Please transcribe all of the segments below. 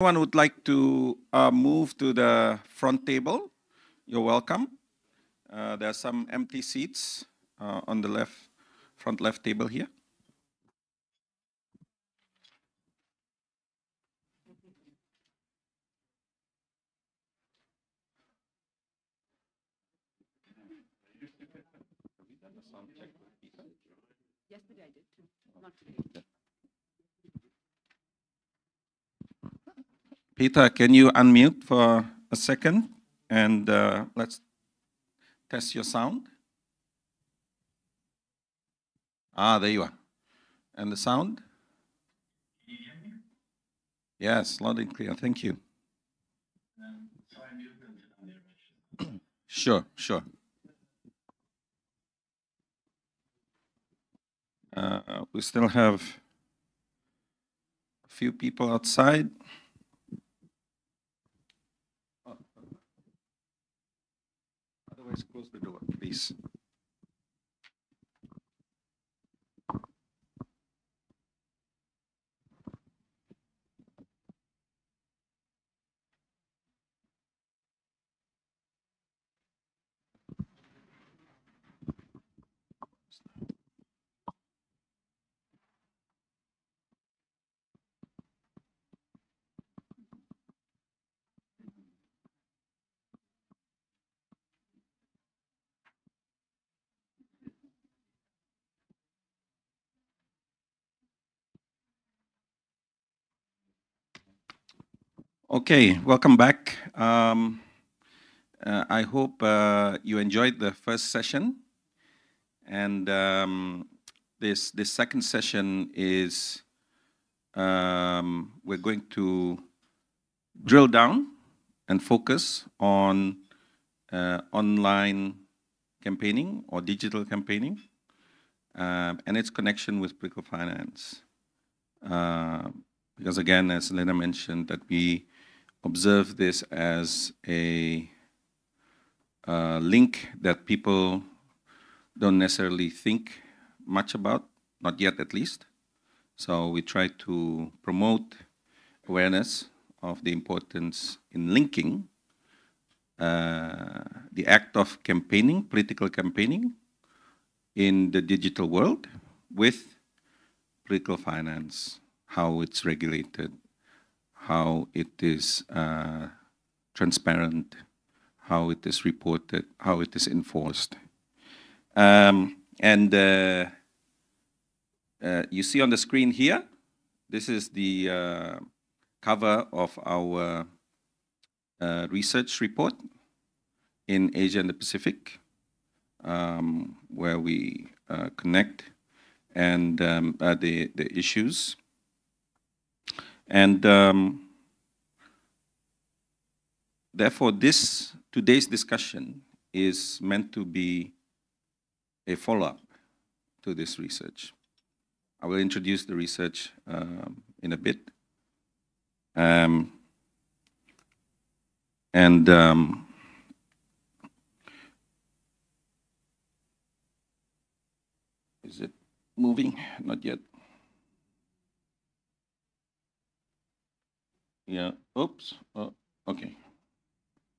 Anyone would like to uh, move to the front table, you're welcome. Uh, there are some empty seats uh, on the left, front left table here. Yesterday I did not today. Peter, can you unmute for a second? And uh, let's test your sound. Ah, there you are. And the sound? Yes, loud and clear. Thank you. Sure, sure. Uh, we still have a few people outside. Otherwise, close the door, please. Okay, welcome back. Um, uh, I hope uh, you enjoyed the first session. And um, this, this second session is um, we're going to drill down and focus on uh, online campaigning or digital campaigning um, and its connection with Political Finance. Uh, because again, as Lena mentioned, that we observe this as a uh, link that people don't necessarily think much about, not yet at least. So we try to promote awareness of the importance in linking uh, the act of campaigning, political campaigning, in the digital world with political finance, how it's regulated, how it is uh, transparent, how it is reported, how it is enforced. Um, and uh, uh, you see on the screen here, this is the uh, cover of our uh, research report in Asia and the Pacific, um, where we uh, connect and um, the, the issues and um, therefore, this today's discussion is meant to be a follow-up to this research. I will introduce the research um, in a bit. Um, and um, is it moving? Not yet. Yeah, oops, oh, okay.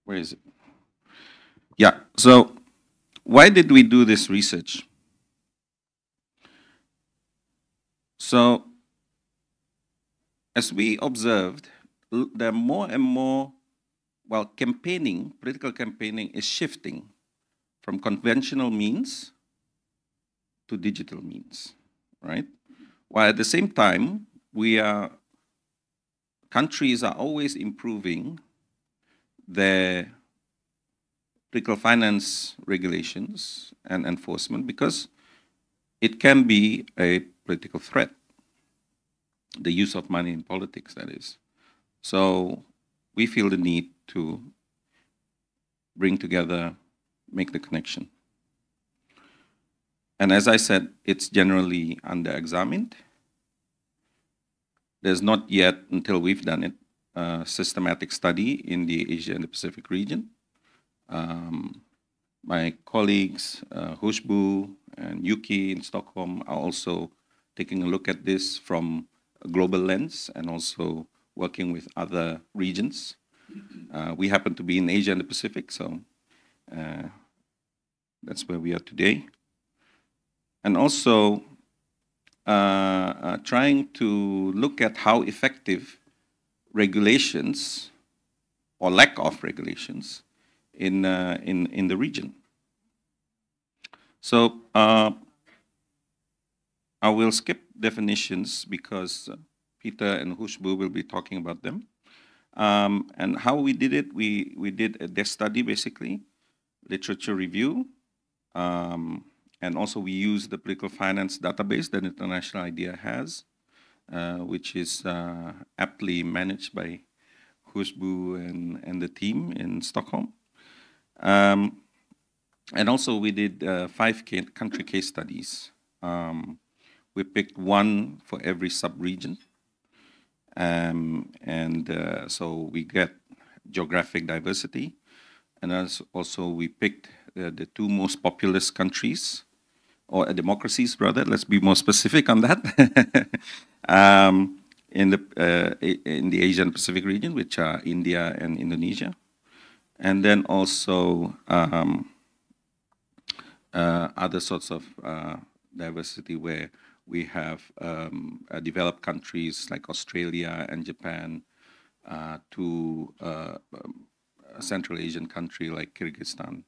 Where is it? Yeah, so why did we do this research? So, as we observed, there are more and more, well, campaigning, political campaigning is shifting from conventional means to digital means, right? While at the same time, we are countries are always improving their political finance regulations and enforcement because it can be a political threat. The use of money in politics, that is. So we feel the need to bring together, make the connection. And as I said, it's generally under-examined there's not yet, until we've done it, a systematic study in the Asia and the Pacific region. Um, my colleagues, uh, Khushbu and Yuki in Stockholm, are also taking a look at this from a global lens and also working with other regions. Uh, we happen to be in Asia and the Pacific, so uh, that's where we are today. And also trying to look at how effective regulations or lack of regulations in, uh, in, in the region. So uh, I will skip definitions because uh, Peter and Khushbu will be talking about them. Um, and how we did it, we, we did a desk study basically, literature review, um, and also we use the political finance database that International IDEA has, uh, which is uh, aptly managed by Khushbu and, and the team in Stockholm. Um, and also we did uh, five country case studies. Um, we picked one for every sub-region. Um, and uh, so we get geographic diversity. And also we picked uh, the two most populous countries, or democracies rather, let's be more specific on that. um, in the uh, in the Asian Pacific region, which are India and Indonesia, and then also um, uh, other sorts of uh, diversity where we have um, uh, developed countries like Australia and Japan uh, to uh, a Central Asian country like Kyrgyzstan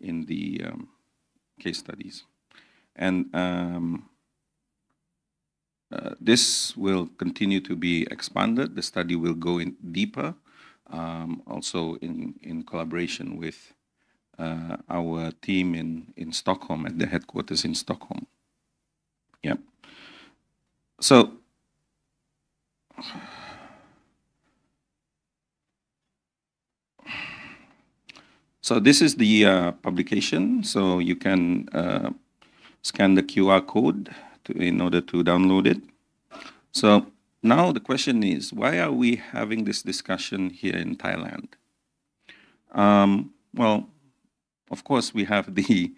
in the um, case studies. And um, uh, this will continue to be expanded. The study will go in deeper, um, also in, in collaboration with uh, our team in, in Stockholm, at the headquarters in Stockholm. Yeah. So, so this is the uh, publication. So you can uh, scan the QR code to, in order to download it. So now the question is, why are we having this discussion here in Thailand? Um, well, of course, we have the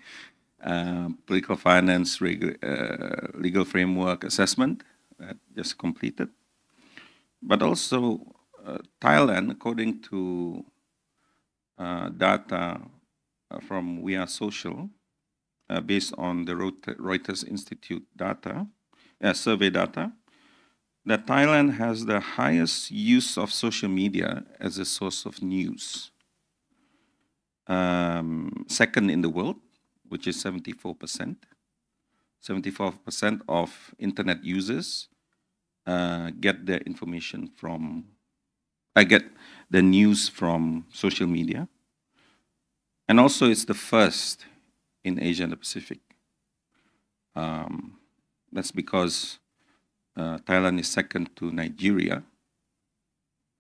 uh, political finance uh, legal framework assessment that just completed. But also, uh, Thailand, according to uh, data from We Are Social, uh, based on the Reuters Institute data, uh, survey data, that Thailand has the highest use of social media as a source of news. Um, second in the world, which is 74%. 74% of internet users uh, get their information from, I uh, get the news from social media. And also it's the first in Asia and the Pacific. Um, that's because uh, Thailand is second to Nigeria,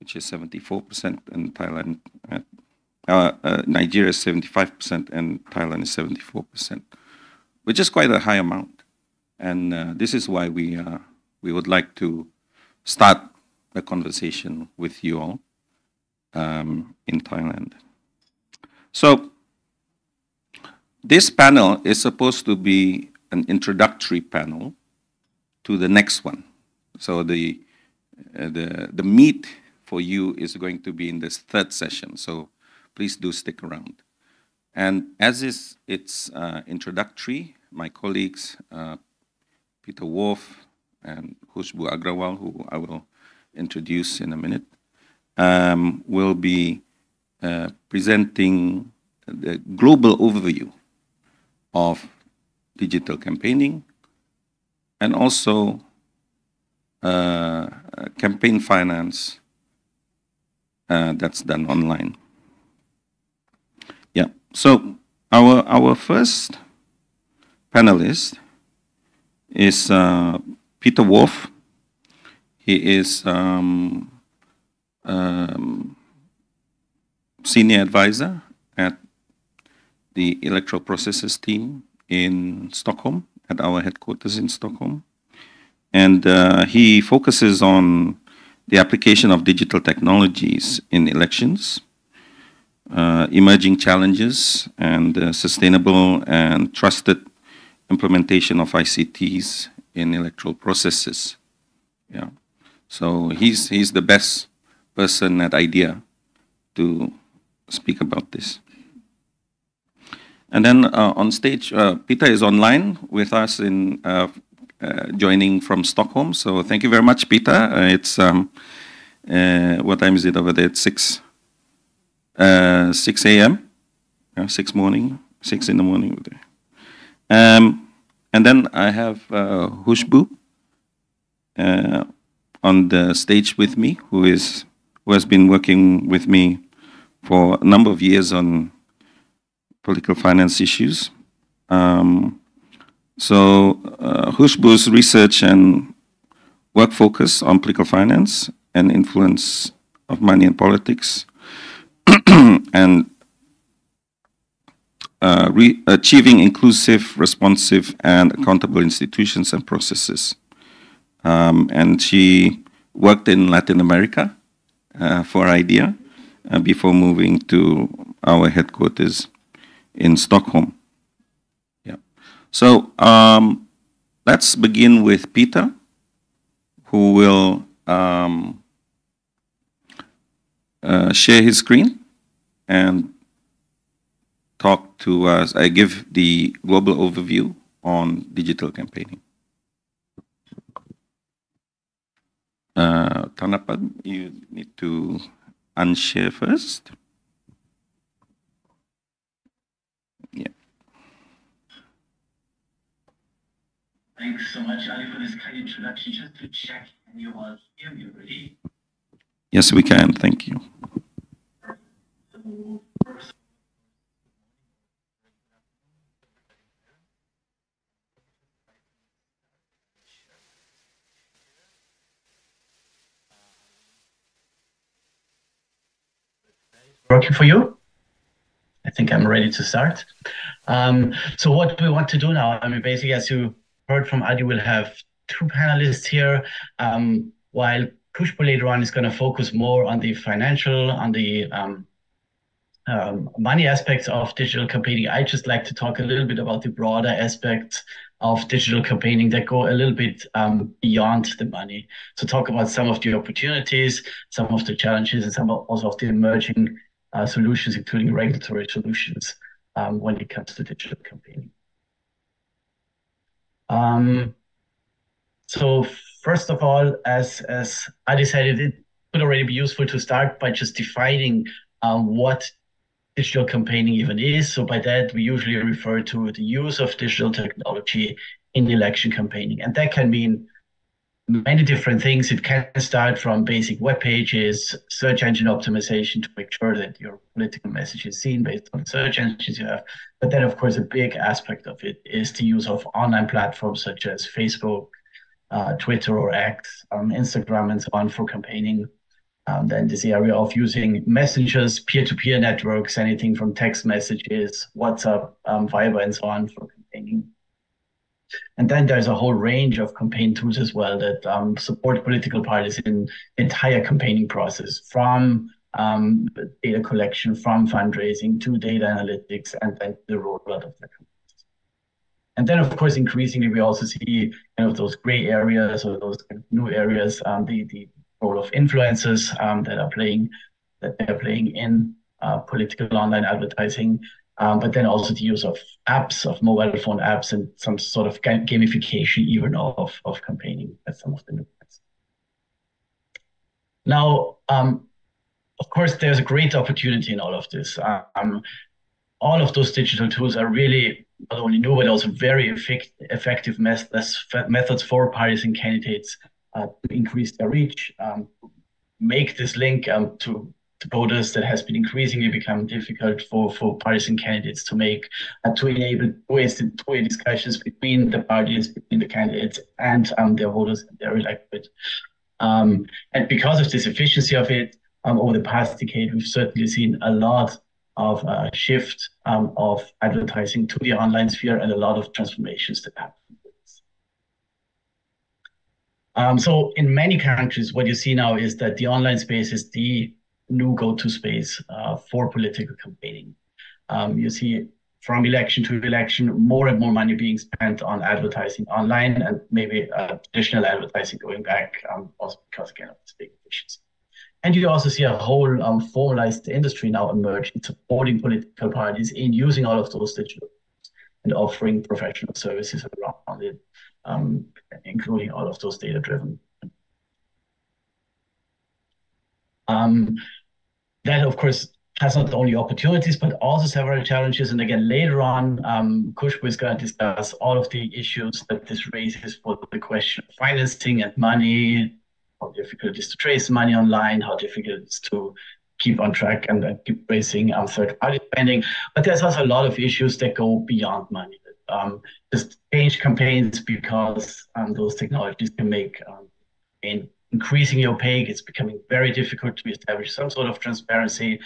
which is 74%, and Thailand, uh, uh, Nigeria is 75%, and Thailand is 74%, which is quite a high amount. And uh, this is why we, uh, we would like to start a conversation with you all um, in Thailand. So this panel is supposed to be an introductory panel to the next one. So the, uh, the, the meat for you is going to be in this third session. So please do stick around. And as is its uh, introductory, my colleagues, uh, Peter Wolf and Khushbu Agrawal, who I will introduce in a minute, um, will be uh, presenting the global overview of digital campaigning and also uh, campaign finance uh, that's done online. Yeah, so our, our first panelist is uh, Peter Wolf. He is um, um, senior advisor at the electoral processes team in Stockholm, at our headquarters in Stockholm. And uh, he focuses on the application of digital technologies in elections, uh, emerging challenges, and uh, sustainable and trusted implementation of ICTs in electoral processes. Yeah. So he's, he's the best person at IDEA to speak about this. And then uh, on stage, uh, Peter is online with us in uh, uh joining from Stockholm. So thank you very much, Peter. Uh, it's um, uh, what time is it over there? It's six six a.m. six morning, six in the morning. Um, and then I have Khushbu on the stage with me, who is who has been working with me for a number of years on political finance issues. Um, so uh, Khushbu's research and work focus on political finance and influence of money in politics and uh, achieving inclusive, responsive, and accountable institutions and processes. Um, and she worked in Latin America uh, for IDEA uh, before moving to our headquarters in Stockholm. Yeah. So um, let's begin with Peter, who will um, uh, share his screen and talk to us. I give the global overview on digital campaigning. Uh, Tanapad, you need to unshare first. Thanks so much, Adi, for this kind introduction. Just to check, can you all hear me already? Yes, we can. Thank you. Working for you? I think I'm ready to start. Um, so what do we want to do now? I mean, basically, as you heard from Adi, we'll have two panelists here, um, while Khushbu later on is going to focus more on the financial, on the um, um, money aspects of digital campaigning. I just like to talk a little bit about the broader aspects of digital campaigning that go a little bit um, beyond the money. So talk about some of the opportunities, some of the challenges, and some also of the emerging uh, solutions, including regulatory solutions um, when it comes to digital campaigning. Um, so first of all, as as I decided, it would already be useful to start by just defining um, what digital campaigning even is. So by that, we usually refer to the use of digital technology in election campaigning, and that can mean many different things. It can start from basic web pages, search engine optimization to make sure that your political message is seen based on search engines you have. But then, of course, a big aspect of it is the use of online platforms such as Facebook, uh, Twitter or X, um, Instagram, and so on for campaigning. Um, then this area of using messengers, peer-to-peer networks, anything from text messages, WhatsApp, um, Viber, and so on for campaigning. And then there's a whole range of campaign tools as well that um, support political parties in the entire campaigning process, from um, data collection, from fundraising to data analytics, and then the rollout of the campaigns. And then, of course, increasingly, we also see kind of those gray areas or those kind of new areas, um, the, the role of influencers um, that are playing that they're playing in uh, political online advertising, um, but then also the use of apps, of mobile phone apps, and some sort of gamification even of, of campaigning. That's some of the new ones. Now, um, of course, there's a great opportunity in all of this. Um, all of those digital tools are really not only new, but also very effect, effective methods, methods for parties and candidates uh, to increase their reach, um, make this link um, to to voters that has been increasingly become difficult for, for partisan candidates to make, uh, to enable two-way discussions between the parties, between the candidates and um, their voters and their electorate. Um, and because of this efficiency of it, um, over the past decade, we've certainly seen a lot of uh, shift um, of advertising to the online sphere and a lot of transformations that happen. Um, so in many countries, what you see now is that the online space is the new go-to space uh, for political campaigning. Um, you see from election to election, more and more money being spent on advertising online and maybe uh, traditional advertising going back, um, also because again of this big efficiency. And you also see a whole um, formalized industry now emerging, supporting political parties in using all of those digital and offering professional services around it, um, including all of those data-driven. Um, that, of course, has not only opportunities, but also several challenges. And again, later on, um, Khushbu is going to discuss all of the issues that this raises for the question of financing and money, how difficult it is to trace money online, how difficult it is to keep on track and, and keep raising um, third-party spending. But there's also a lot of issues that go beyond money. Um, just change campaigns because um, those technologies can make um, increasingly opaque. It's becoming very difficult to establish some sort of transparency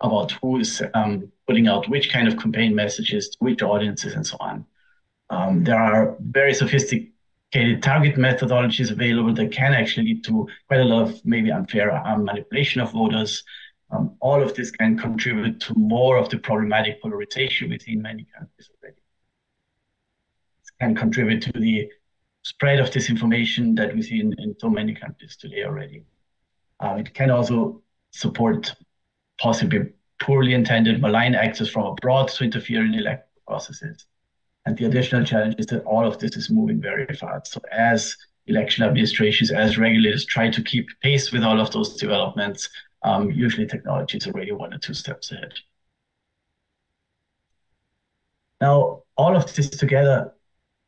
about who is um, putting out which kind of campaign messages to which audiences and so on. Um, there are very sophisticated target methodologies available that can actually lead to quite a lot of maybe unfair um, manipulation of voters. Um, all of this can contribute to more of the problematic polarization within many countries already. It can contribute to the spread of disinformation that we see in, in so many countries today already. Um, it can also support possibly poorly intended malign actors from abroad to interfere in electoral processes. And the additional challenge is that all of this is moving very fast. So as election administrations, as regulators try to keep pace with all of those developments, um, usually technology is already one or two steps ahead. Now, all of this together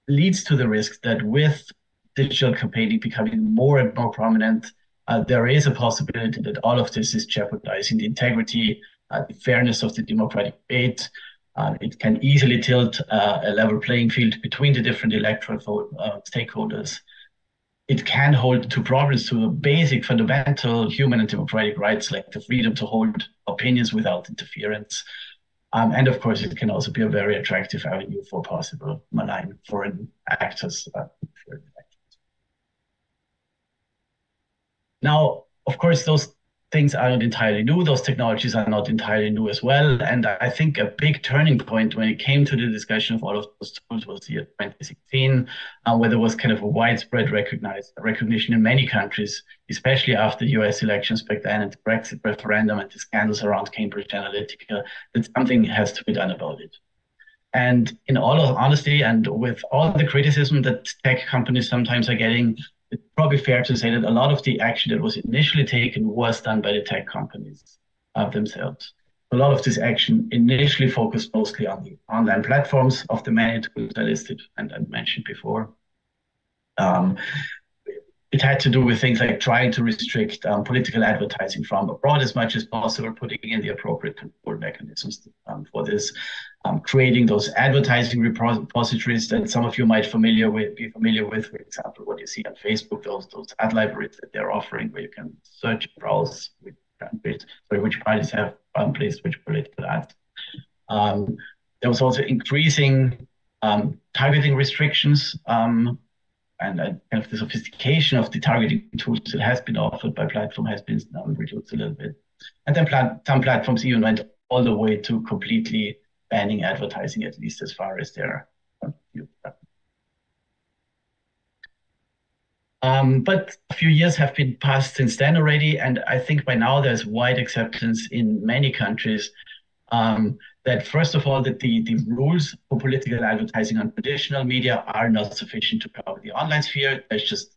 leads to the risk that with digital campaigning becoming more and more prominent, uh, there is a possibility that all of this is jeopardizing the integrity, uh, the fairness of the democratic debate. Uh, it can easily tilt uh, a level playing field between the different electoral uh, stakeholders. It can hold to problems to basic fundamental human and democratic rights, like the freedom to hold opinions without interference. Um, and of course, it can also be a very attractive avenue for possible malign foreign actors. Uh, Now, of course, those things are not entirely new. Those technologies are not entirely new as well. And I think a big turning point when it came to the discussion of all of those tools was the year 2016, uh, where there was kind of a widespread recognized recognition in many countries, especially after the US elections back then and the Brexit referendum and the scandals around Cambridge Analytica, that something has to be done about it. And in all of honesty, and with all the criticism that tech companies sometimes are getting, it's probably fair to say that a lot of the action that was initially taken was done by the tech companies themselves. A lot of this action initially focused mostly on the online platforms of the many tools I listed and I mentioned before. Um, it had to do with things like trying to restrict um, political advertising from abroad as much as possible, putting in the appropriate control mechanisms um, for this, um, creating those advertising repositories that some of you might familiar with, be familiar with, for example, what you see on Facebook, those those ad libraries that they're offering, where you can search, browse which countries, sorry, which parties have um, placed which political ads. Um, there was also increasing um, targeting restrictions um, and uh, kind of the sophistication of the targeting tools that has been offered by platform has been um, reduced a little bit. And then plat some platforms even went all the way to completely banning advertising, at least as far as their um, but a few years have been passed since then already, and I think by now there's wide acceptance in many countries um, that first of all that the, the rules for political advertising on traditional media are not sufficient to cover the online sphere. There's just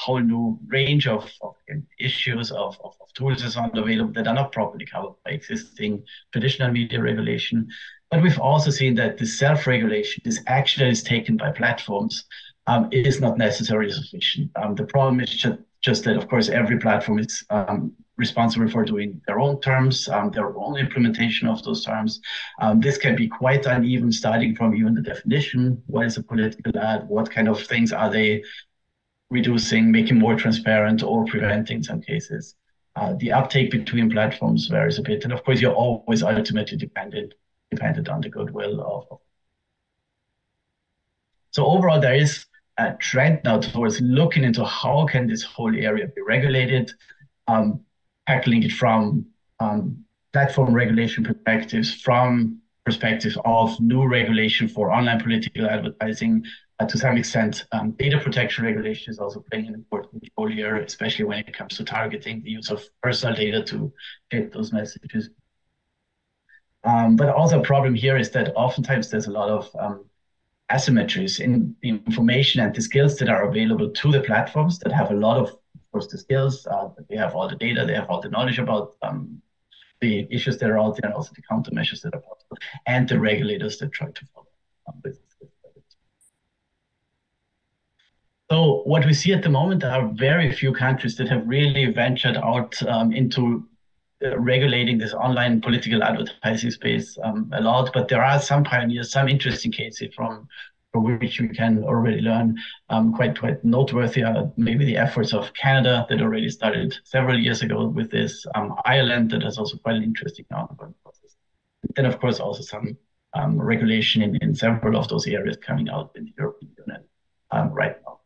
a whole new range of, of issues of, of, of tools is available that are not properly covered by existing traditional media regulation. But we've also seen that the self-regulation, this action that is taken by platforms, um, is not necessarily sufficient. Um, the problem is just, just that, of course, every platform is um, responsible for doing their own terms, um, their own implementation of those terms. Um, this can be quite uneven, starting from even the definition. What is a political ad? What kind of things are they reducing, making more transparent, or preventing in some cases? Uh, the uptake between platforms varies a bit, and of course, you're always ultimately dependent dependent on the goodwill of. So overall, there is a trend now towards looking into how can this whole area be regulated. Um, tackling it from um, platform regulation perspectives, from perspective of new regulation for online political advertising, uh, to some extent, um, data protection regulation is also playing an important role here, especially when it comes to targeting the use of personal data to get those messages. Um, but also a problem here is that oftentimes there's a lot of um, asymmetries in the information and the skills that are available to the platforms that have a lot of, of course, the skills. Uh, they have all the data, they have all the knowledge about um, the issues that are out there, and also the countermeasures that are possible, and the regulators that try to follow up with. So what we see at the moment are very few countries that have really ventured out um, into regulating this online political advertising space um, a lot, but there are some pioneers, some interesting cases from from which we can already learn um, quite quite noteworthy are maybe the efforts of Canada that already started several years ago with this, um, Ireland that has also quite an interesting ongoing process. Then of course also some um, regulation in, in several of those areas coming out in the European Union um, right now.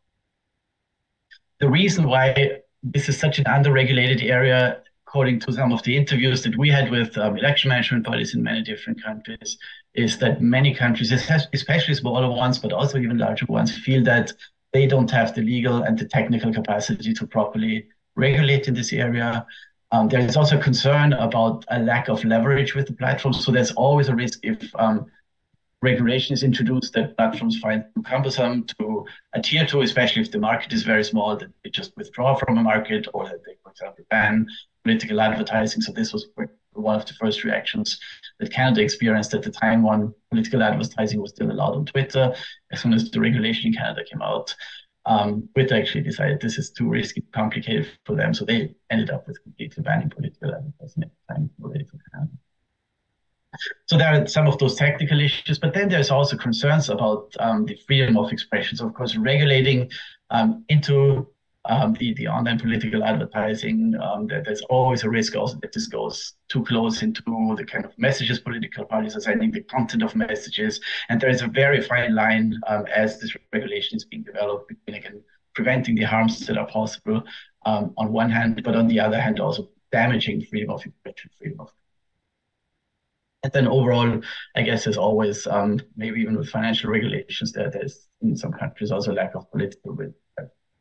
The reason why this is such an under-regulated area according to some of the interviews that we had with um, election management bodies in many different countries, is that many countries, especially smaller ones, but also even larger ones, feel that they don't have the legal and the technical capacity to properly regulate in this area. Um, there is also concern about a lack of leverage with the platforms. So there's always a risk if um, regulation is introduced that platforms find cumbersome to adhere to, especially if the market is very small, that they just withdraw from a market or that they, for example, ban political advertising. So this was one of the first reactions that Canada experienced at the time when political advertising was still allowed on Twitter. As soon as the regulation in Canada came out, um, Twitter actually decided this is too risky, complicated for them. So they ended up with completely banning political advertising at the time Canada. So there are some of those technical issues, but then there's also concerns about um, the freedom of expression. So of course, regulating um, into um, the, the online political advertising, um, that there's always a risk also that this goes too close into the kind of messages political parties are sending, the content of messages. And there is a very fine line um, as this regulation is being developed between again preventing the harms that are possible um, on one hand, but on the other hand also damaging freedom of expression, freedom of and then overall, I guess as always, um, maybe even with financial regulations, there there's in some countries also lack of political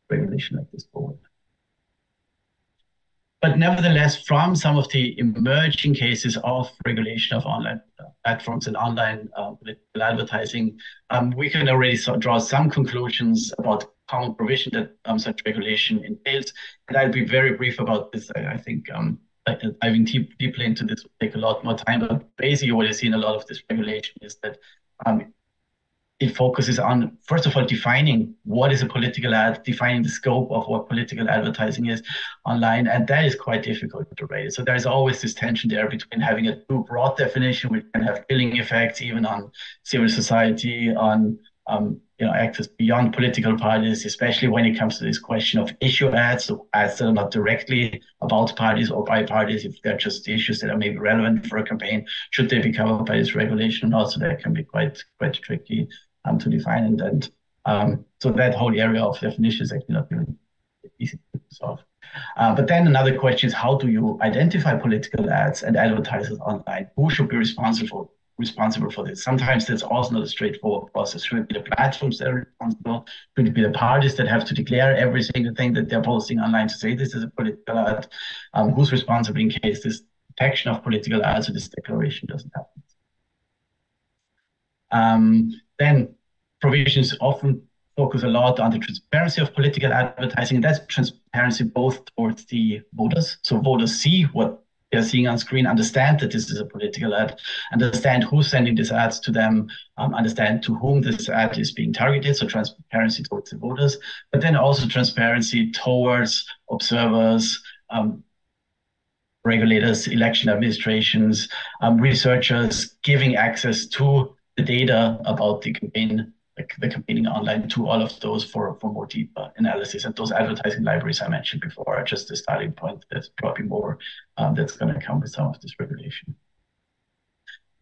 regulation like this forward. But nevertheless, from some of the emerging cases of regulation of online platforms and online uh, advertising, um, we can already draw some conclusions about common provision that um, such regulation entails. And I'll be very brief about this. I, I think um, diving deep, deeply into this will take a lot more time, but basically what I see in a lot of this regulation is that um, it focuses on, first of all, defining what is a political ad, defining the scope of what political advertising is online, and that is quite difficult to rate. So there's always this tension there between having a too broad definition, which can have killing effects even on civil society, on um, you know, actors beyond political parties, especially when it comes to this question of issue ads, so ads that are not directly about parties or by parties, if they're just issues that are maybe relevant for a campaign, should they be covered by this regulation? And also that can be quite quite tricky um, to define. And, and um, so that whole area of definition is actually not really easy to solve. Uh, but then another question is how do you identify political ads and advertisers online? Who should be responsible responsible for this. Sometimes that's also not a straightforward process. Should it be the platforms that are responsible? Should it be the parties that have to declare every single thing that they're posting online to say this is a political ad? Um, who's responsible in case this detection of political ads or this declaration doesn't happen? Um, then provisions often focus a lot on the transparency of political advertising. That's transparency both towards the voters. So voters see what they're seeing on screen understand that this is a political ad, understand who's sending these ads to them, um, understand to whom this ad is being targeted, so transparency towards the voters, but then also transparency towards observers, um, regulators, election administrations, um, researchers, giving access to the data about the campaign like the campaigning online to all of those for, for more deeper analysis. And those advertising libraries I mentioned before are just the starting point. There's probably more um, that's going to come with some of this regulation.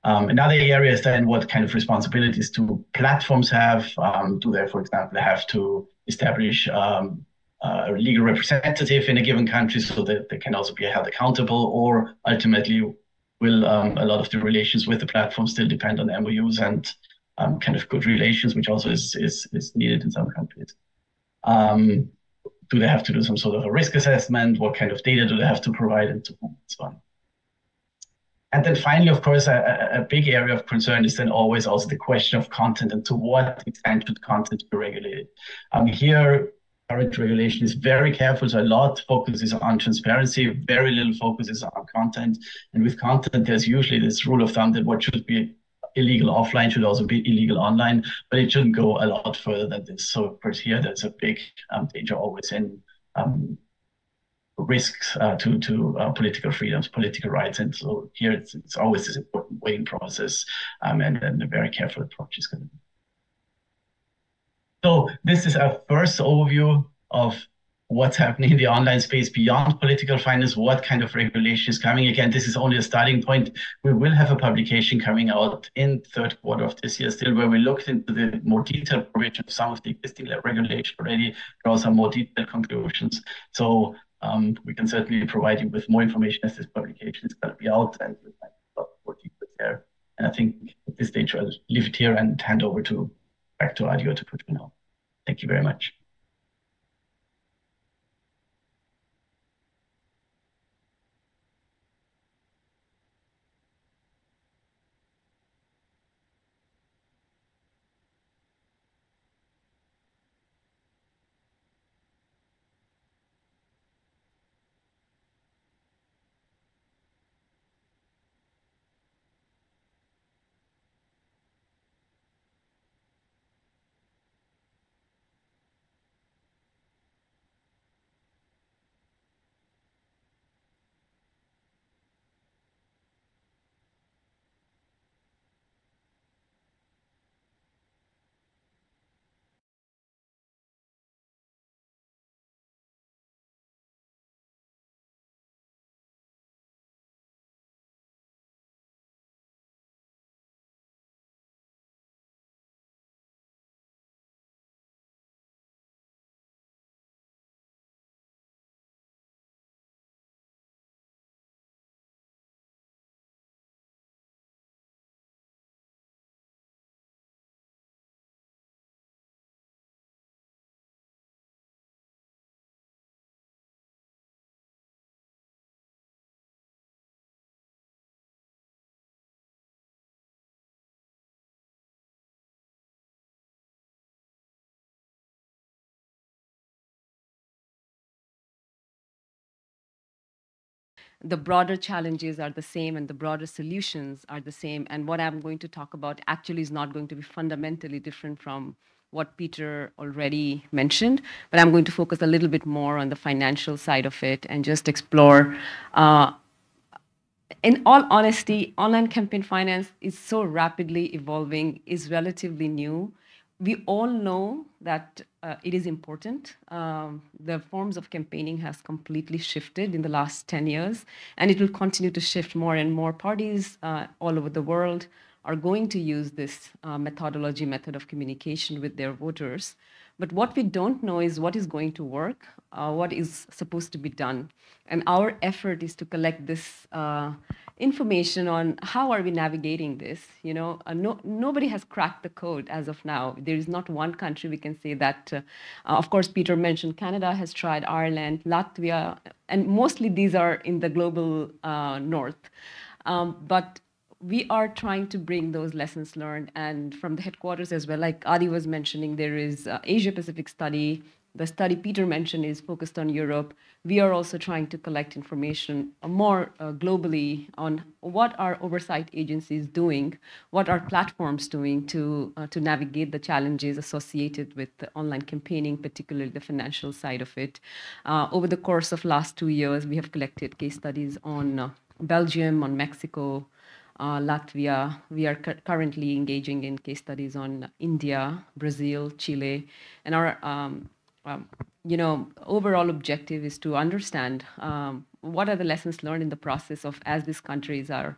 Um, another area is then what kind of responsibilities do platforms have? Um, do they, for example, have to establish um, a legal representative in a given country so that they can also be held accountable, or ultimately will um, a lot of the relations with the platform still depend on MOUs and um, kind of good relations, which also is, is, is needed in some countries. Um, do they have to do some sort of a risk assessment? What kind of data do they have to provide and so on and then finally, of course, a, a, big area of concern is then always also the question of content and to what extent should content be regulated. Um, here, current regulation is very careful. So a lot focuses on transparency, very little focuses on content. And with content, there's usually this rule of thumb that what should be illegal offline should also be illegal online, but it shouldn't go a lot further than this. So of course here there's a big um, danger always in um, risks uh, to to uh, political freedoms, political rights, and so here it's, it's always this important weighing process, um, and, and a very careful approach is going to be. So this is a first overview of what's happening in the online space beyond political finance, what kind of regulation is coming. Again, this is only a starting point. We will have a publication coming out in third quarter of this year still, where we looked into the more detailed provision of some of the existing regulation already, draw some more detailed conclusions. So um, we can certainly provide you with more information as this publication is going to be out and you'll find a lot more details there. And I think at this stage, I'll leave it here and hand over to back to Adio to put now. Thank you very much. The broader challenges are the same and the broader solutions are the same. And what I'm going to talk about actually is not going to be fundamentally different from what Peter already mentioned, but I'm going to focus a little bit more on the financial side of it and just explore. Uh, in all honesty, online campaign finance is so rapidly evolving, is relatively new, we all know that uh, it is important. Um, the forms of campaigning has completely shifted in the last 10 years, and it will continue to shift more and more. Parties uh, all over the world are going to use this uh, methodology, method of communication with their voters. But what we don't know is what is going to work, uh, what is supposed to be done. And our effort is to collect this uh, information on how are we navigating this. You know, uh, no, nobody has cracked the code as of now. There is not one country we can say that. Uh, of course, Peter mentioned Canada has tried, Ireland, Latvia, and mostly these are in the global uh, north. Um, but we are trying to bring those lessons learned and from the headquarters as well. Like Adi was mentioning, there is Asia Pacific study. The study Peter mentioned is focused on Europe. We are also trying to collect information more uh, globally on what are oversight agencies doing, what are platforms doing to, uh, to navigate the challenges associated with online campaigning, particularly the financial side of it. Uh, over the course of last two years, we have collected case studies on uh, Belgium, on Mexico, uh, Latvia. We are cu currently engaging in case studies on India, Brazil, Chile, and our um, um, you know overall objective is to understand um, what are the lessons learned in the process of as these countries are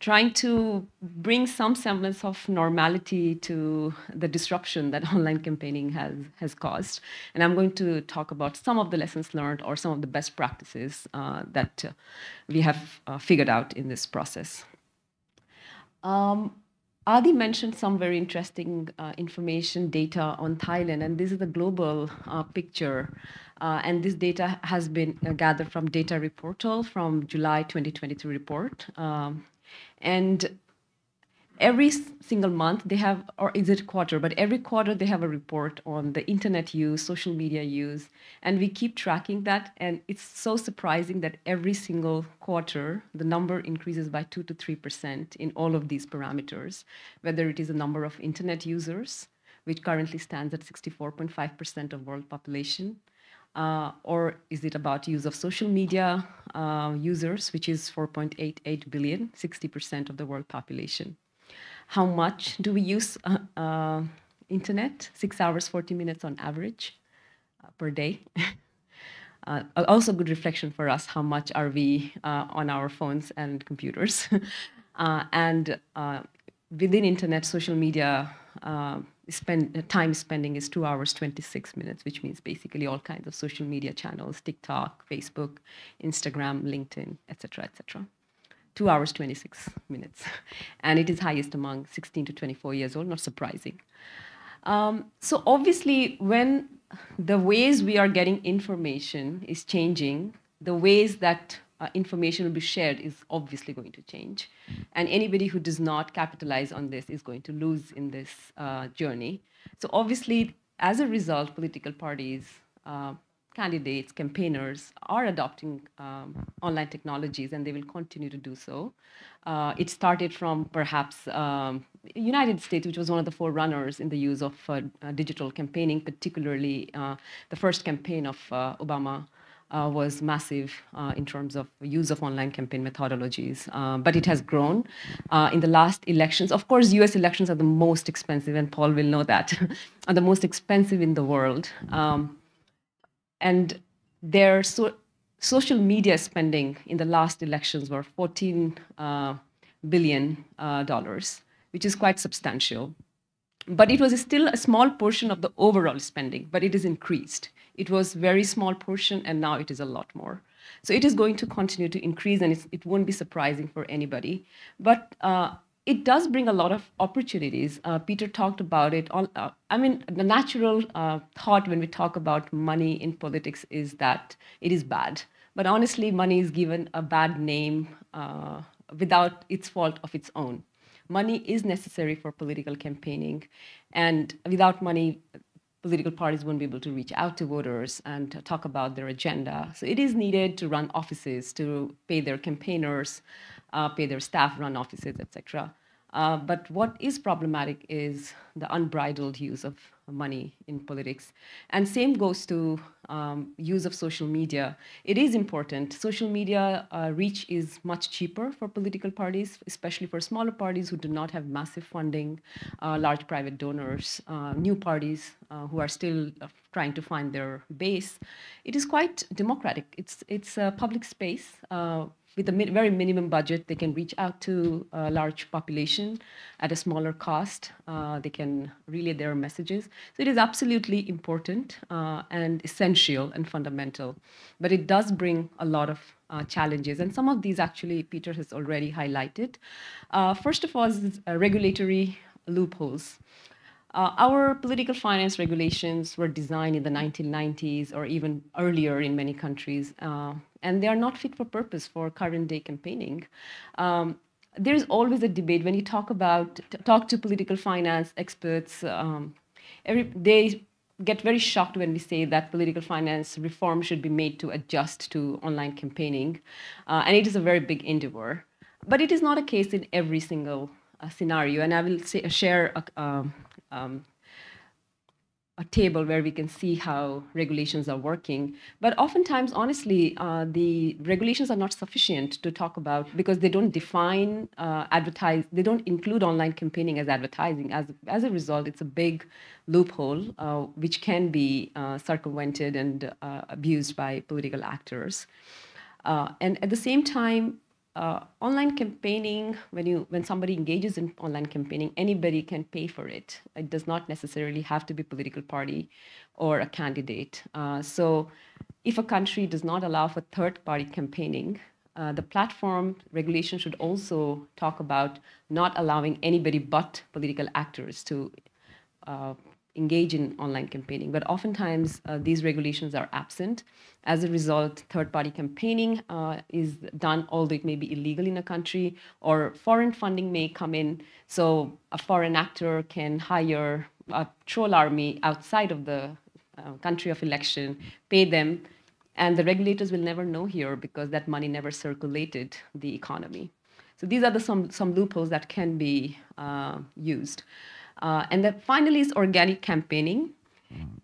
trying to bring some semblance of normality to the disruption that online campaigning has has caused. And I'm going to talk about some of the lessons learned or some of the best practices uh, that uh, we have uh, figured out in this process. Um, Adi mentioned some very interesting uh, information data on Thailand, and this is the global uh, picture. Uh, and this data has been uh, gathered from Data Reportal from July 2023 report. Um, and every single month they have or is it quarter but every quarter they have a report on the internet use social media use and we keep tracking that and it's so surprising that every single quarter the number increases by 2 to 3% in all of these parameters whether it is the number of internet users which currently stands at 64.5% of world population uh, or is it about use of social media uh, users which is 4.88 billion 60% of the world population how much do we use uh, uh, internet? Six hours, 40 minutes on average uh, per day. Uh, also good reflection for us, how much are we on our phones and computers? And within internet, social media spend, time spending is two hours, 26 minutes, which means basically all kinds of social media channels, TikTok, Facebook, Instagram, LinkedIn, etc., etc. 2 hours 26 minutes. And it is highest among 16 to 24 years old, not surprising. Um, so obviously, when the ways we are getting information is changing, the ways that uh, information will be shared is obviously going to change. And anybody who does not capitalize on this is going to lose in this uh, journey. So obviously, as a result, political parties uh, candidates, campaigners are adopting um, online technologies, and they will continue to do so. Uh, it started from perhaps um, United States, which was one of the forerunners in the use of uh, uh, digital campaigning, particularly uh, the first campaign of uh, Obama. Was massive in terms of use of online campaign methodologies, but it has grown in the last elections. Of course, U.S. elections are the most expensive, and Paul will know that, are the most expensive in the world. Um, and their so, social media spending in the last elections were 14 uh, billion uh, dollars, which is quite substantial. But it was still a small portion of the overall spending, but it is increased. It was very small portion, and now it is a lot more. So it is going to continue to increase, and it won't be surprising for anybody. But uh, it does bring a lot of opportunities. Uh, Peter talked about it. All, uh, I mean, the natural uh, thought when we talk about money in politics is that it is bad. But honestly, money is given a bad name uh, without its fault of its own. Money is necessary for political campaigning, and without money, political parties won't be able to reach out to voters and talk about their agenda. So it is needed to run offices, to pay their campaigners, uh, pay their staff, run offices, etc. Uh, but what is problematic is the unbridled use of money in politics. And same goes to um, use of social media. It is important. Social media uh, reach is much cheaper for political parties, especially for smaller parties who do not have massive funding, uh, large private donors, uh, new parties uh, who are still uh, trying to find their base. It is quite democratic. It's, it's a public space with a mi very minimum budget, they can reach out to a large population at a smaller cost. Uh, they can relay their messages. So it is absolutely important uh, and essential and fundamental. But it does bring a lot of uh, challenges. And some of these actually Peter has already highlighted. Uh, first of all, is, uh, regulatory loopholes. Uh, our political finance regulations were designed in the 1990s or even earlier in many countries, uh, and they are not fit for purpose for current day campaigning. Um, there's always a debate when you talk about talk to political finance experts. Um, every, they get very shocked when we say that political finance reform should be made to adjust to online campaigning, uh, and it is a very big endeavor. But it is not a case in every single uh, scenario, and I will say, share a, um, um, a table where we can see how regulations are working. But oftentimes, honestly, uh, the regulations are not sufficient to talk about because they don't define uh, advertise. They don't include online campaigning as advertising. As as a result, it's a big loophole uh, which can be uh, circumvented and uh, abused by political actors. Uh, and at the same time, uh, online campaigning, when you when somebody engages in online campaigning, anybody can pay for it. It does not necessarily have to be political party or a candidate. Uh, so, if a country does not allow for third-party campaigning, uh, the platform regulation should also talk about not allowing anybody but political actors to uh, engage in online campaigning. But oftentimes, uh, these regulations are absent. As a result, third party campaigning uh, is done, although it may be illegal in a country, or foreign funding may come in. So, a foreign actor can hire a troll army outside of the uh, country of election, pay them, and the regulators will never know here because that money never circulated the economy. So these are the some, some loopholes that can be uh, used. Uh, and then finally is organic campaigning.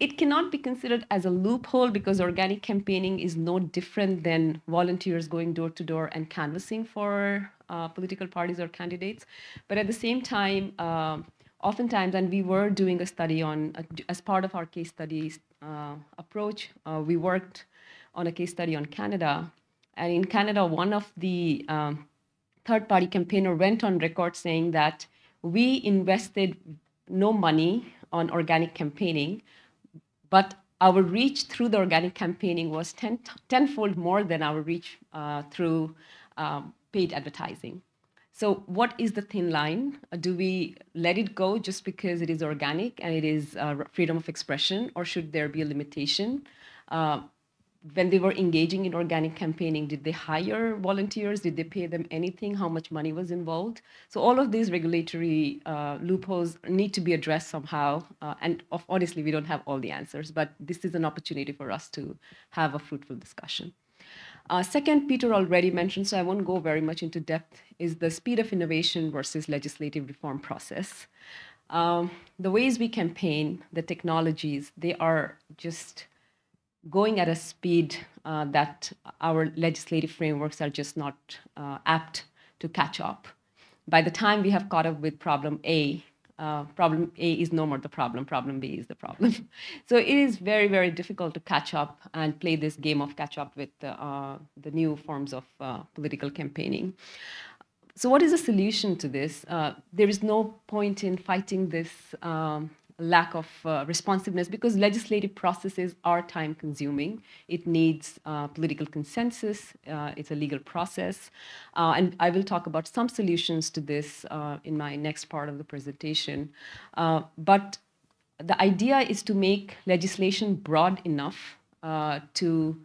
It cannot be considered as a loophole because organic campaigning is no different than volunteers going door to door and canvassing for uh, political parties or candidates. But at the same time, uh, oftentimes, and we were doing a study on, uh, as part of our case studies uh, approach, uh, we worked on a case study on Canada. And in Canada, one of the um, third party campaigner went on record saying that we invested no money on organic campaigning, but our reach through the organic campaigning was ten, tenfold more than our reach uh, through um, paid advertising. So, what is the thin line? Do we let it go just because it is organic and it is uh, freedom of expression, or should there be a limitation? Uh, when they were engaging in organic campaigning, did they hire volunteers? Did they pay them anything? How much money was involved? So all of these regulatory uh, loopholes need to be addressed somehow. Uh, and of, honestly, we don't have all the answers, but this is an opportunity for us to have a fruitful discussion. Uh, second, Peter already mentioned, so I won't go very much into depth, is the speed of innovation versus legislative reform process. Um, the ways we campaign, the technologies, they are just going at a speed uh, that our legislative frameworks are just not uh, apt to catch up. By the time we have caught up with problem A, uh, problem A is no more the problem, problem B is the problem. so it is very, very difficult to catch up and play this game of catch up with uh, the new forms of uh, political campaigning. So, what is the solution to this? Uh, there is no point in fighting this um, lack of uh, responsiveness because legislative processes are time consuming. It needs uh, political consensus, uh, it's a legal process. Uh, and I will talk about some solutions to this uh, in my next part of the presentation. Uh, but the idea is to make legislation broad enough to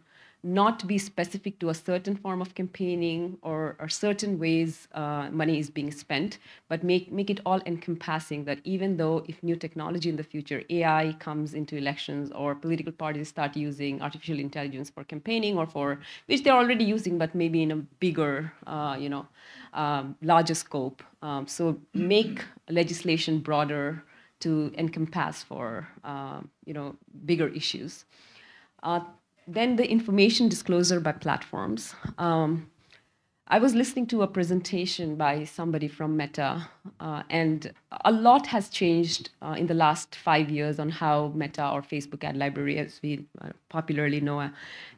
not be specific to a certain form of campaigning or, or certain ways uh, money is being spent, but make, make it all encompassing that even though if new technology in the future, AI comes into elections or political parties start using artificial intelligence for campaigning or for, which they're already using, but maybe in a bigger, uh, you know, um, larger scope. Um, so make legislation broader to encompass for, uh, you know, bigger issues. Uh, then the information disclosure by platforms. Um, I was listening to a presentation by somebody from Meta, uh, and a lot has changed uh, in the last five years on how Meta or Facebook Ad Library, as we uh, popularly know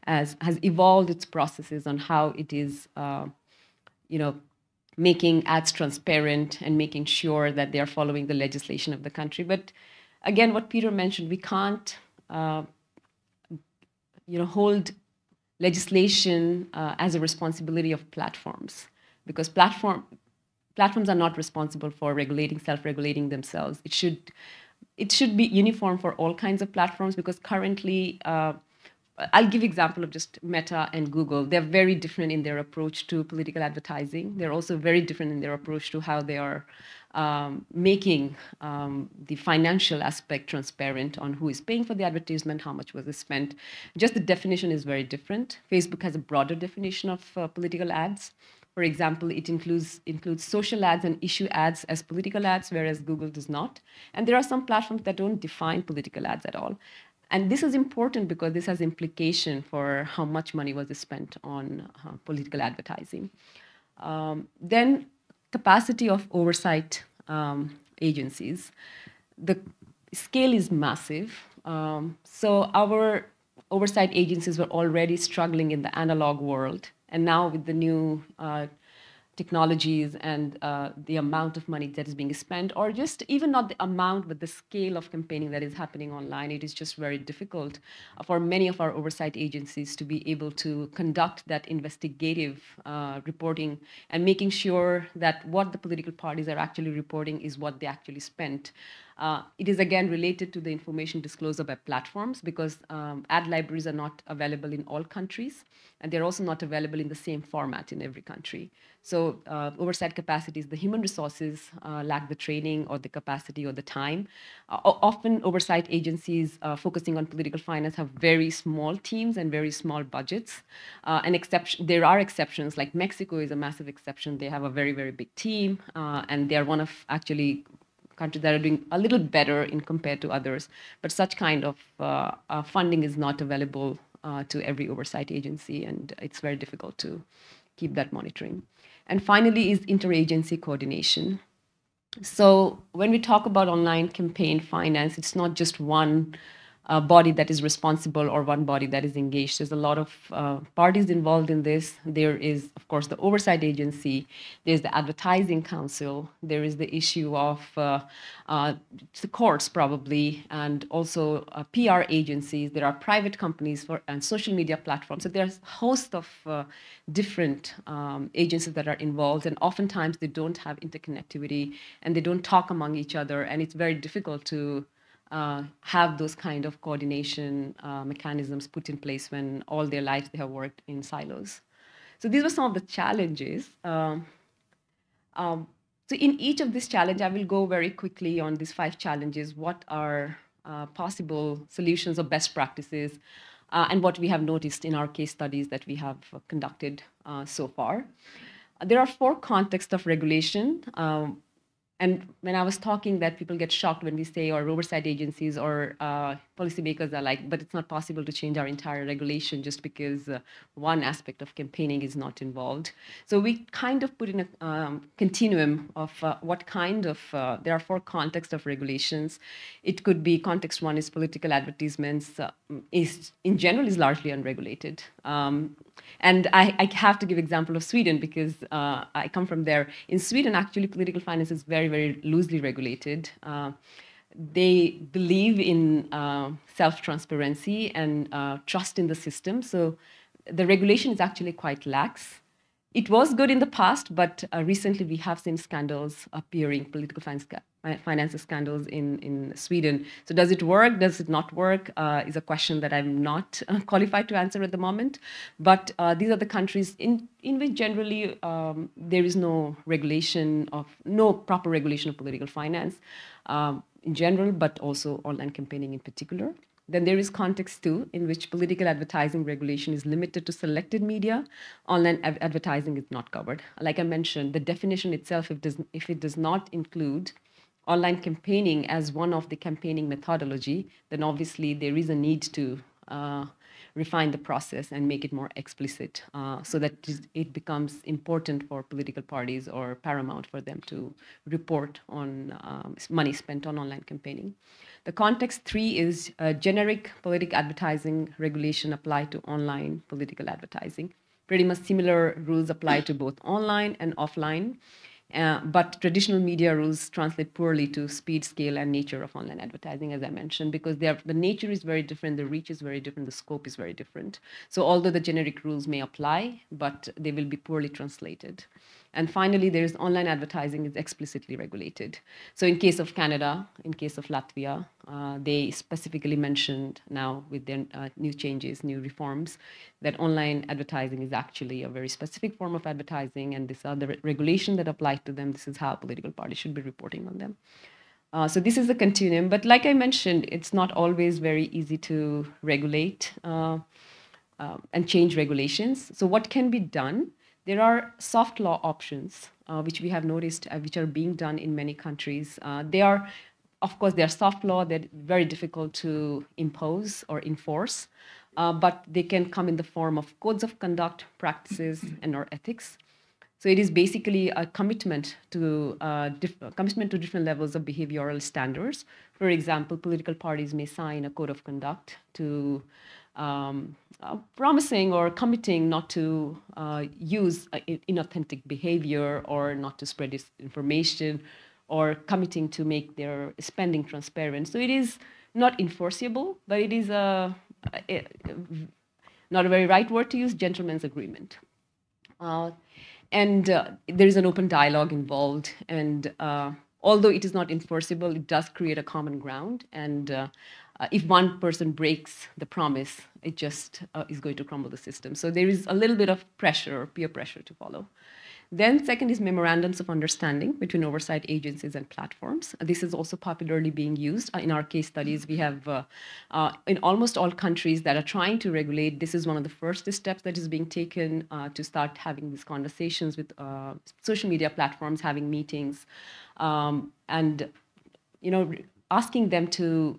as, has evolved its processes on how it is, uh, you know, making ads transparent and making sure that they are following the legislation of the country. But again, what Peter mentioned, we can't uh, you know, hold legislation uh, as a responsibility of platforms. Because platform platforms are not responsible for regulating self-regulating themselves. It should it should be uniform for all kinds of platforms because currently uh, I'll give example of just Meta and Google. They're very different in their approach to political advertising. They're also very different in their approach to how they are um, making um, the financial aspect transparent on who is paying for the advertisement, how much was spent. Just the definition is very different. Facebook has a broader definition of uh, political ads. For example, it includes includes social ads and issue ads as political ads, whereas Google does not. And there are some platforms that don't define political ads at all. And this is important because this has implication for how much money was spent on uh, political advertising. Um, then capacity of oversight um, agencies. The scale is massive. Um, so our oversight agencies were already struggling in the analog world. And now with the new uh, technologies and uh, the amount of money that is being spent, or just even not the amount, but the scale of campaigning that is happening online. It is just very difficult for many of our oversight agencies to be able to conduct that investigative uh, reporting and making sure that what the political parties are actually reporting is what they actually spent. Uh, it is again related to the information disclosure by platforms because um, ad libraries are not available in all countries, and they're also not available in the same format in every country. So uh, oversight capacities, the human resources uh, lack the training or the capacity or the time. Uh, often oversight agencies uh, focusing on political finance have very small teams and very small budgets. Uh, an exception, there are exceptions, like Mexico is a massive exception. They have a very, very big team, and they are one of actually countries that are doing a little better in compared to others. But such kind of uh, uh, funding is not available uh, to every oversight agency, and it's very difficult to keep that monitoring. And finally is interagency coordination. So when we talk about online campaign finance, it's not just one uh, body that is responsible or one body that is engaged. There's a lot of uh, parties involved in this. There is, of course, the oversight agency. There's the advertising council. There is the issue of uh, uh the courts, probably, and also uh, PR agencies. There are private companies for and social media platforms. So there's a host of uh, different um, agencies that are involved, and oftentimes they don't have interconnectivity and they don't talk among each other, and it's very difficult to uh, have those kind of coordination uh, mechanisms put in place when all their lives they have worked in silos. So these were some of the challenges. Um, um, so in each of these challenges, I will go very quickly on these five challenges. What are uh, possible solutions or best practices, uh, and what we have noticed in our case studies that we have conducted uh, so far. There are four contexts of regulation. Um, and when I was talking that people get shocked when we say or oversight agencies or uh, policymakers are like, but it's not possible to change our entire regulation just because uh, one aspect of campaigning is not involved. So we kind of put in a um, continuum of uh, what kind of, uh, there are four contexts of regulations. It could be context one is political advertisements, uh, is in general is largely unregulated. Um, and I, I, have to give example of Sweden because uh, I come from there. In Sweden, actually, political finance is very, very loosely regulated. They believe in uh, self-transparency and uh, trust in the system. So the regulation is actually quite lax. It was good in the past, but uh, recently we have seen scandals appearing, political finance, finance scandals in, in Sweden. So does it work? Does it not work? Uh, is a question that I'm not uh, qualified to answer at the moment. But uh, these are the countries in, in which generally um, there is no regulation of, no proper regulation of political finance um, in general, but also online campaigning in particular. Then there is context two, in which political advertising regulation is limited to selected media. Online advertising is not covered. Like I mentioned, the definition itself, if, does, if it does not include online campaigning as one of the campaigning methodology, then obviously there is a need to uh, refine the process and make it more explicit uh, so that it becomes important for political parties or paramount for them to report on um, money spent on online campaigning. The context three is generic political advertising regulation applied to online political advertising. Pretty much similar rules apply to both online and offline. Uh, but traditional media rules translate poorly to speed, scale, and nature of online advertising, as I mentioned, because the nature is very different, the reach is very different, the scope is very different. So although the generic rules may apply, but they will be poorly translated. And finally, there is online advertising is explicitly regulated. So in case of Canada, in case of Latvia, uh, they specifically mentioned now with their uh, new changes, new reforms, that online advertising is actually a very specific form of advertising, and this are the regulation that apply to them. This is how political parties should be reporting on them. Uh, so this is a continuum, but like I mentioned, it's not always very easy to regulate uh, uh, and change regulations. So what can be done? There are soft law options, uh, which we have noticed, uh, which are being done in many countries. Uh, they are, of course, they are soft law. They're very difficult to impose or enforce, uh, but they can come in the form of codes of conduct, practices, and or ethics. So it is basically a commitment to uh, commitment to different levels of behavioral standards. For example, political parties may sign a code of conduct to um, uh, promising or committing not to uh, use uh, inauthentic behavior or not to spread disinformation or committing to make their spending transparent. So it is not enforceable, but it is a, a, a not a very right word to use, gentleman's agreement. Uh, and uh, there is an open dialogue involved. And uh, although it is not enforceable, it does create a common ground. And uh, if one person breaks the promise, it just uh, is going to crumble the system. So there is a little bit of pressure, or peer pressure to follow. Then second is memorandums of understanding between oversight agencies and platforms. This is also popularly being used. Uh, in our case studies, we have uh, uh, in almost all countries that are trying to regulate, this is one of the first steps that is being taken uh, to start having these conversations with uh, social media platforms, having meetings, um, and you know, asking them to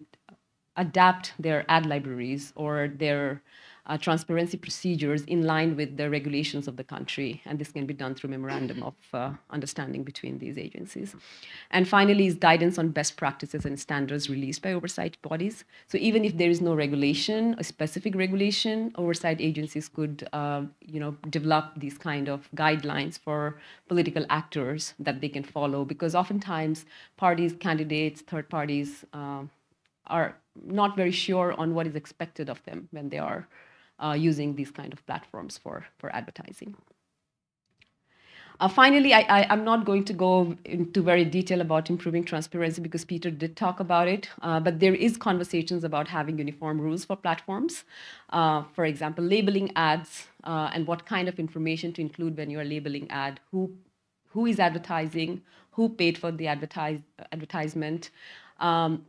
adapt their ad libraries or their uh, transparency procedures in line with the regulations of the country. And this can be done through memorandum of uh, understanding between these agencies. And finally is guidance on best practices and standards released by oversight bodies. So even if there is no regulation, a specific regulation, oversight agencies could uh, you know, develop these kind of guidelines for political actors that they can follow because oftentimes parties, candidates, third parties uh, are not very sure on what is expected of them when they are uh, using these kind of platforms for, for advertising. Uh, finally, I, am not going to go into very detail about improving transparency because Peter did talk about it, uh, but there is conversations about having uniform rules for platforms. Uh, for example, labeling ads uh, and what kind of information to include when you are labeling ad, who, who is advertising, who paid for the advertise, advertisement, um,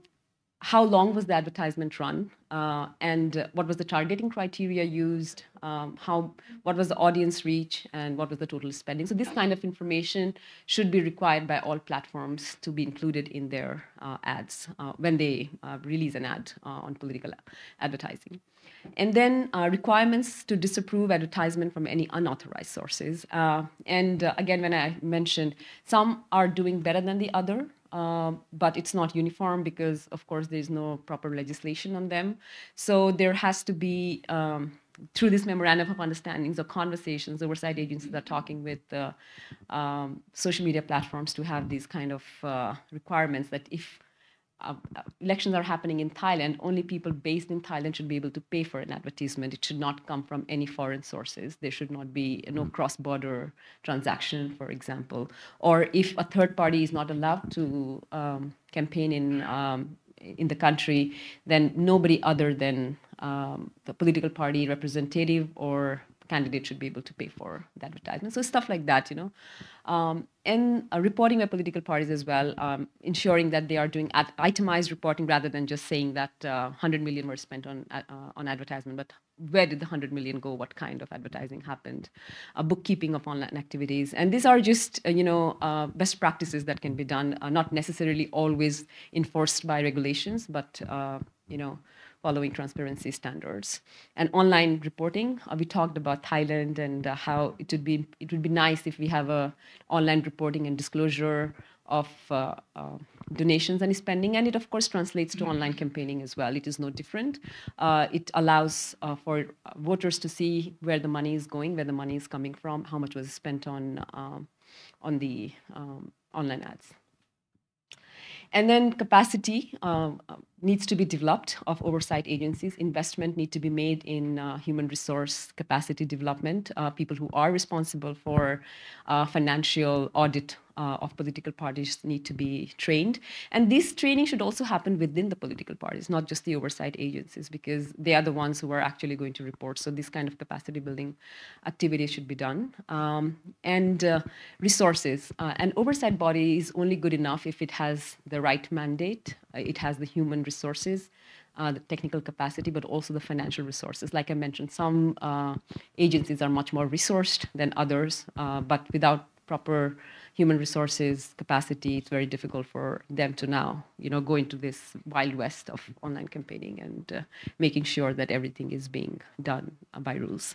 how long was the advertisement run? Uh, and what was the targeting criteria used? Um, how what was the audience reach? And what was the total spending? So this kind of information should be required by all platforms to be included in their uh, ads uh, when they uh, release an ad uh, on political advertising. And then uh, requirements to disapprove advertisement from any unauthorized sources. And again when i mentioned some are doing better than the other um, but it's not uniform because, of course, there's no proper legislation on them. So there has to be, um, through this memorandum of understandings or conversations, oversight agencies are talking with uh, um, social media platforms to have these kind of uh, requirements that if uh, elections are happening in Thailand, only people based in Thailand should be able to pay for an advertisement. It should not come from any foreign sources. There should not be no mm. cross-border transaction, for example. Or if a third party is not allowed to um, campaign in um, in the country, then nobody other than um, the political party representative or candidate should be able to pay for the advertisement. So stuff like that, you know. Um, and uh, reporting by political parties as well, um, ensuring that they are doing itemized reporting rather than just saying that uh, 100 million were spent on uh, on advertisement, but where did the 100 million go? What kind of advertising happened? Uh, bookkeeping of online activities, and these are just uh, you know uh, best practices that can be done, not necessarily always enforced by regulations, but you know following transparency standards. And online reporting, uh, we talked about Thailand and uh, how it would be it would be nice if we have a online reporting and disclosure of uh, uh donations and spending, and it of course translates to online campaigning as well. It is no different. Uh, it allows uh, for voters to see where the money is going, where the money is coming from, how much was spent on on the um, online ads. And then capacity uh, needs to be developed of oversight agencies. Investment need to be made in uh, human resource capacity development. Uh, people who are responsible for uh, financial audit uh, of political parties need to be trained. And this training should also happen within the political parties, not just the oversight agencies, because they are the ones who are actually going to report. So this kind of capacity building activity should be done. Um, and uh, resources. Uh, an oversight body is only good enough if it has the right mandate, uh, it has the human resources, uh, the technical capacity, but also the financial resources. Like I mentioned, some uh, agencies are much more resourced than others, uh, but without proper human resources capacity, it's very difficult for them to now, you know, go into this wild west of online campaigning and uh, making sure that everything is being done by rules.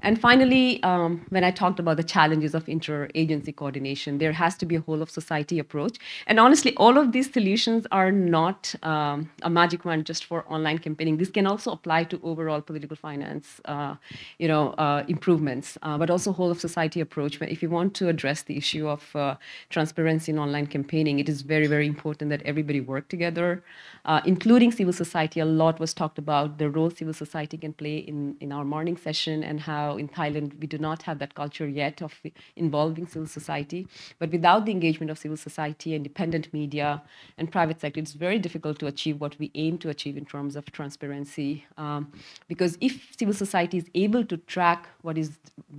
And finally, um, when I talked about the challenges of interagency coordination, there has to be a whole of society approach. And honestly, all of these solutions are not um, a magic wand just for online campaigning. This can also apply to overall political finance, uh, you know, uh, improvements, uh, but also whole of society approach. But if you want to address the issue of uh, transparency in online campaigning, it is very, very important that everybody work together, uh, including civil society. A lot was talked about the role civil society can play in, in our morning session and how now in Thailand, we do not have that culture yet of involving civil society. But without the engagement of civil society, independent media, and private sector, it's very difficult to achieve what we aim to achieve in terms of transparency. Um, because if civil society is able to track what is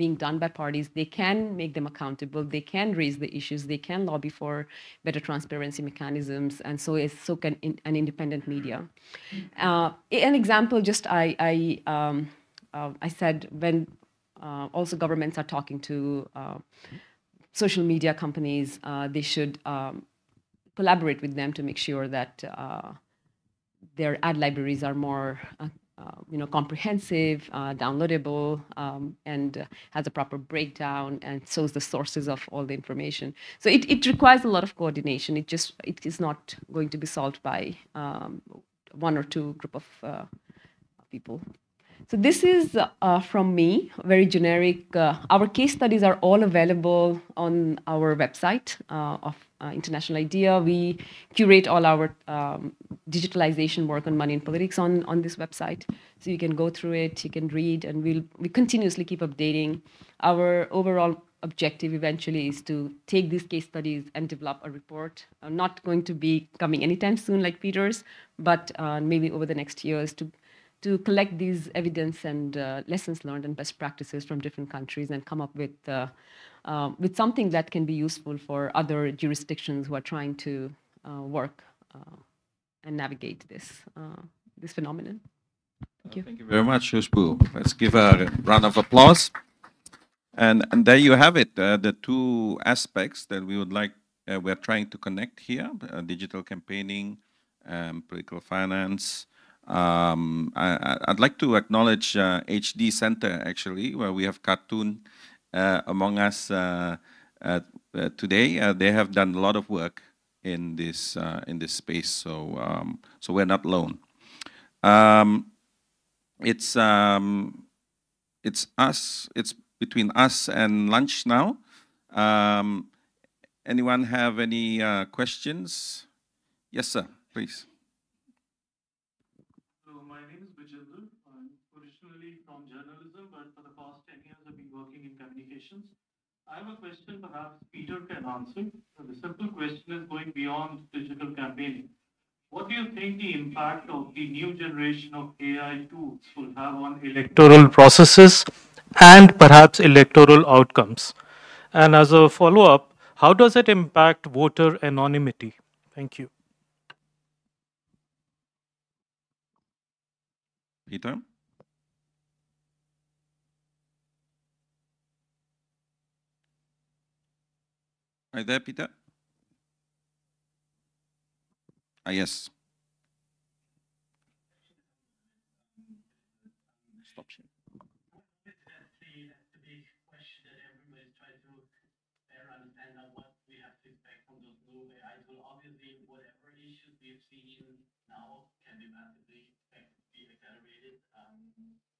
being done by parties, they can make them accountable, they can raise the issues, they can lobby for better transparency mechanisms, and so is so can in, an independent media. Uh, an example, just I, I um, uh, I said when uh, also governments are talking to uh, social media companies. Uh, they should um, collaborate with them to make sure that their ad libraries are more uh, you know, comprehensive, uh, downloadable, um, and uh, has a proper breakdown and shows the sources of all the information. So it, it requires a lot of coordination. It just it is not going to be solved by um, one or two group of people. So this is uh, from me, very generic. Uh, our case studies are all available on our website uh, of uh, International IDEA. We curate all our um, digitalization work on money and politics on, on this website. So you can go through it, you can read, and we'll we continuously keep updating. Our overall objective eventually is to take these case studies and develop a report. I'm not going to be coming anytime soon like Peter's, but uh, maybe over the next years to to collect these evidence and uh, lessons learned and best practices from different countries and come up with, uh, uh, with something that can be useful for other jurisdictions who are trying to uh, work uh, and navigate this, uh, this phenomenon. Thank you. Thank you very much, Khushbu. Let's give a round of applause. And, and there you have it, the two aspects that we would like, we're trying to connect here, digital campaigning, um, political finance, um, I, would like to acknowledge uh, HD Center, actually, where we have Cartoon uh, among us uh, uh, uh today. Uh, they have done a lot of work in this in this space, so um, so we're not alone. Um, it's um, it's us. It's between us and lunch now. Um, anyone have any questions? Yes, sir. Please. Communications. I have a question perhaps Peter can answer. So the simple question is going beyond digital campaigning. What do you think the impact of the new generation of AI tools will have on electoral processes and perhaps electoral outcomes? And as a follow up, how does it impact voter anonymity? Thank you. Peter? You there, Peter? Ah, yes. Stop sharing. Obviously, whatever issues we've seen now can be massively be accelerated um,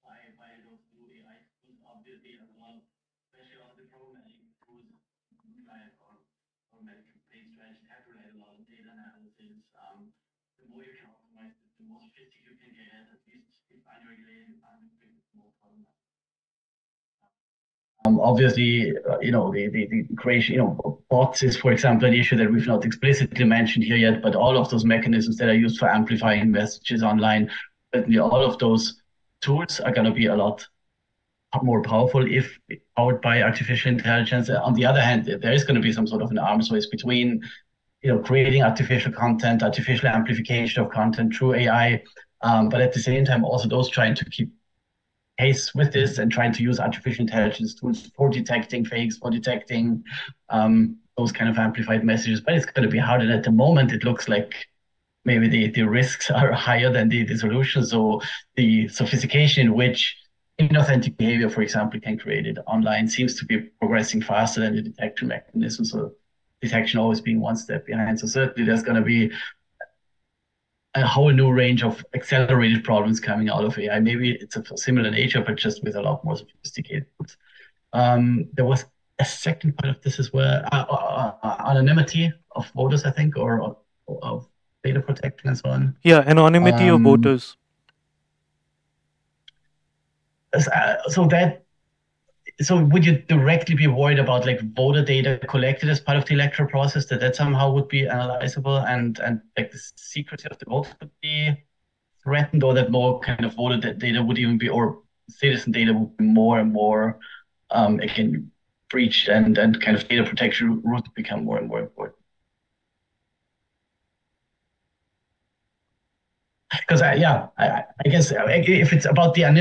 by by those new AI tools. Obviously, as well, especially on the programming tools, or campaign strategy have to write a lot of data analysis. Um, the more you can optimize it, the more sophisticated you can get, at least if unregulated environment more problematic. Um, obviously, uh, you know, the, the, the creation, you know, bots is, for example, an issue that we've not explicitly mentioned here yet, but all of those mechanisms that are used for amplifying messages online, certainly all of those tools are going to be a lot more powerful if powered by artificial intelligence. On the other hand, there is going to be some sort of an arms race between, you know, creating artificial content, artificial amplification of content through AI, um, but at the same time also those trying to keep pace with this and trying to use artificial intelligence tools for detecting fakes, for detecting um, those kind of amplified messages. But it's going to be hard, and at the moment it looks like maybe the, the risks are higher than the, the solutions. So the sophistication in which inauthentic behavior, for example, can create it online seems to be progressing faster than the detection mechanism. So detection always being one step behind. So certainly there's going to be a whole new range of accelerated problems coming out of AI. Maybe it's a similar nature, but just with a lot more sophisticated. Um, there was a second part of this as well, uh, uh, uh, anonymity of voters, I think, or of data protection and so on. Yeah, anonymity um, of voters. Uh, so that so would you directly be worried about like voter data collected as part of the electoral process that that somehow would be analyzable and and like the secrecy of the vote would be threatened or that more kind of voter that data would even be or citizen data would be more and more um, again breached and and kind of data protection rules become more and more important because I, yeah, I, I, guess uh, if it's about the uh,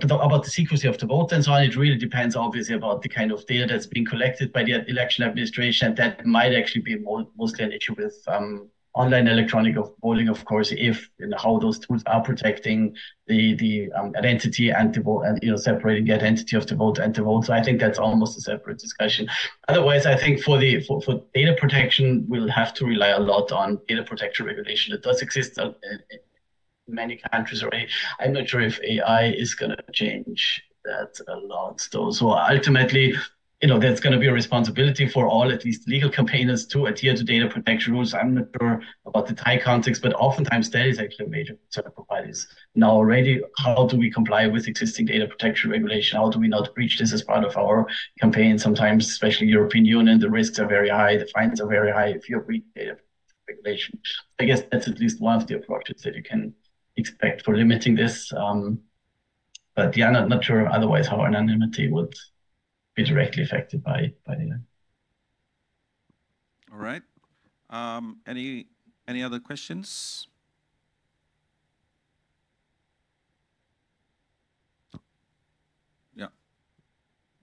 about the secrecy of the vote and so on, it really depends obviously about the kind of data that's being collected by the election administration. That might actually be more, mostly an issue with um, online electronic voting, of course, if and how those tools are protecting the the um, identity and the vote and you know separating the identity of the vote and the vote. So I think that's almost a separate discussion. Otherwise, I think for the for, for data protection, we'll have to rely a lot on data protection regulation that does exist uh, many countries already. I'm not sure if AI is going to change that a lot, though. So ultimately, you know, that's going to be a responsibility for all, at least legal campaigners, to adhere to data protection rules. I'm not sure about the Thai context, but oftentimes that is actually a major concern for parties. Now already, how do we comply with existing data protection regulation? How do we not breach this as part of our campaign? Sometimes, especially European Union, the risks are very high, the fines are very high if you breach data regulation. I guess that's at least one of the approaches that you can expect for limiting this. Um, but yeah, not, not sure otherwise how anonymity would be directly affected by by the. All right. Um, any any other questions? Yeah.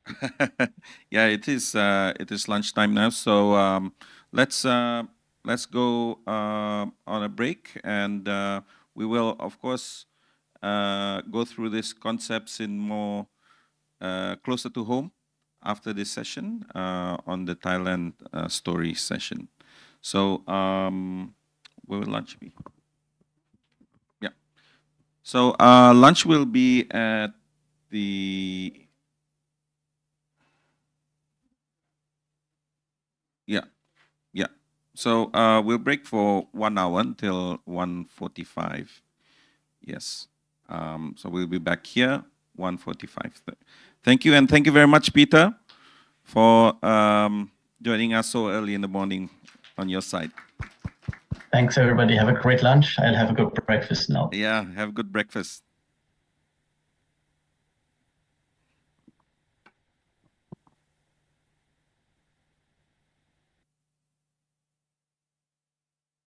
yeah, it is. Uh, it is lunchtime now, so um, let's uh, let's go uh, on a break and. We will, of course, uh, go through these concepts in more uh, closer to home after this session uh, on the Thailand uh, story session. So um, where will lunch be? Yeah. So uh, lunch will be at the yeah so uh, we'll break for one hour until 1.45. Yes. Um, so we'll be back here, 1.45. Thank you, and thank you very much, Peter, for um, joining us so early in the morning on your side. Thanks, everybody. Have a great lunch. I'll have a good breakfast now. Yeah, have a good breakfast.